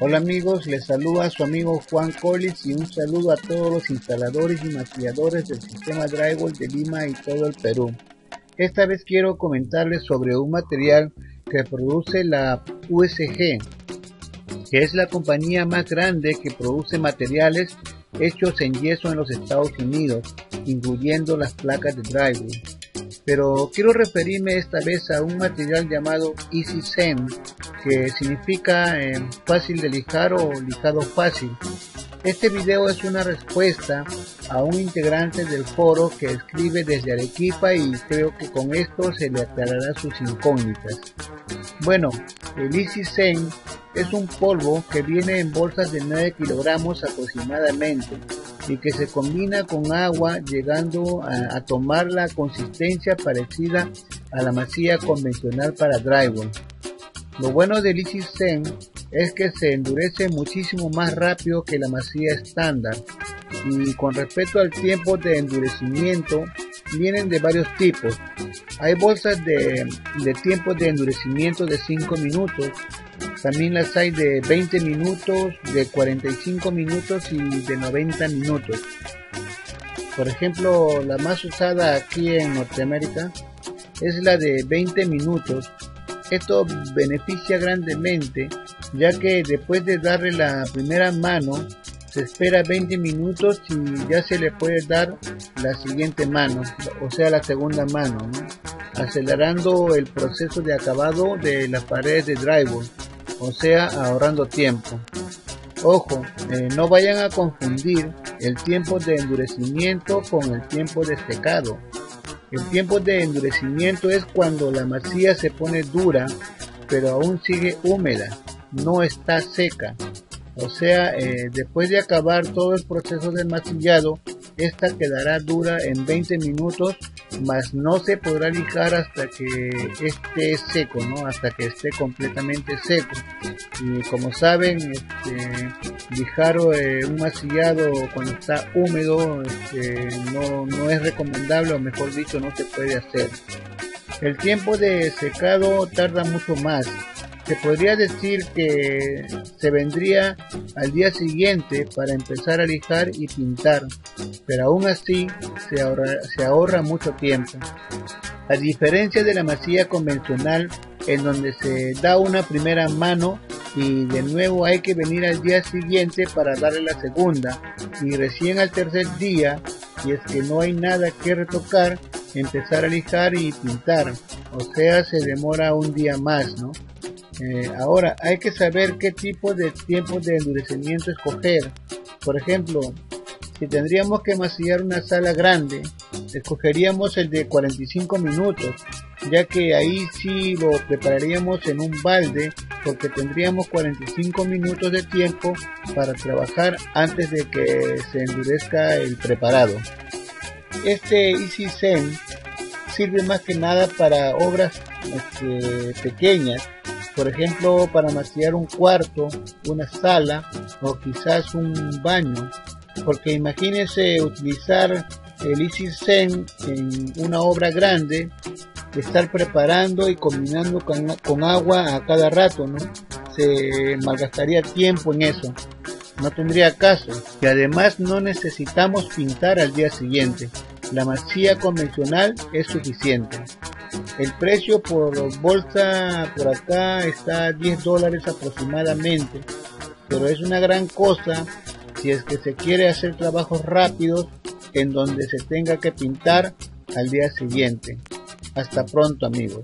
Hola amigos, les saluda su amigo Juan Collins y un saludo a todos los instaladores y maquilladores del sistema Drywall de Lima y todo el Perú. Esta vez quiero comentarles sobre un material que produce la USG, que es la compañía más grande que produce materiales hechos en yeso en los Estados Unidos, incluyendo las placas de drywall. Pero quiero referirme esta vez a un material llamado Easy Zen, que significa eh, fácil de lijar o lijado fácil. Este video es una respuesta a un integrante del foro que escribe desde Arequipa y creo que con esto se le aclarará sus incógnitas. Bueno, el Easy Zen es un polvo que viene en bolsas de 9 kilogramos aproximadamente y que se combina con agua llegando a, tomar la consistencia parecida a la masilla convencional para drywall. Lo bueno del Easy Zen es que se endurece muchísimo más rápido que la masilla estándar y con respecto al tiempo de endurecimiento vienen de varios tipos. Hay bolsas de, de tiempo de endurecimiento de 5 minutos, también las hay de 20 minutos, de 45 minutos y de 90 minutos. Por ejemplo, la más usada aquí en Norteamérica es la de 20 minutos. Esto beneficia grandemente ya que después de darle la primera mano se espera 20 minutos y ya se le puede dar la siguiente mano, o sea la segunda mano, acelerando el proceso de acabado de las paredes de drywall o sea ahorrando tiempo. Ojo, eh, no vayan a confundir el tiempo de endurecimiento con el tiempo de secado. El tiempo de endurecimiento es cuando la masilla se pone dura, pero aún sigue húmeda, no está seca. O sea, eh, después de acabar todo el proceso de masillado, esta quedará dura en 20 minutos mas no se podrá lijar hasta que esté seco, ¿no? Hasta que esté completamente seco. Y como saben, este, lijar eh, un masillado cuando está húmedo este, no, no es recomendable, o mejor dicho, no se puede hacer. El tiempo de secado tarda mucho más, se podría decir que se vendría al día siguiente para empezar a lijar y pintar, pero aún así se ahorra, se ahorra mucho tiempo. A diferencia de la masilla convencional, en donde se da una primera mano y de nuevo hay que venir al día siguiente para darle la segunda y recién al tercer día, si es que no hay nada que retocar, empezar a lijar y pintar. O sea, se demora un día más, ¿no? Eh, ahora, hay que saber qué tipo de tiempo de endurecimiento escoger. Por ejemplo, si tendríamos que masillar una sala grande, escogeríamos el de 45 minutos, ya que ahí sí lo prepararíamos en un balde porque tendríamos 45 minutos de tiempo para trabajar antes de que se endurezca el preparado. Este Easy Zen sirve más que nada para obras este, pequeñas por ejemplo, para maquillar un cuarto, una sala o quizás un baño. Porque imagínense utilizar el Zen en una obra grande, estar preparando y combinando con, agua a cada rato, ¿no? Se malgastaría tiempo en eso. No tendría caso. Y además no necesitamos pintar al día siguiente. La masía convencional es suficiente. El precio por bolsa por acá está a 10 dólares aproximadamente, pero es una gran cosa si es que se quiere hacer trabajos rápidos en donde se tenga que pintar al día siguiente. Hasta pronto amigos.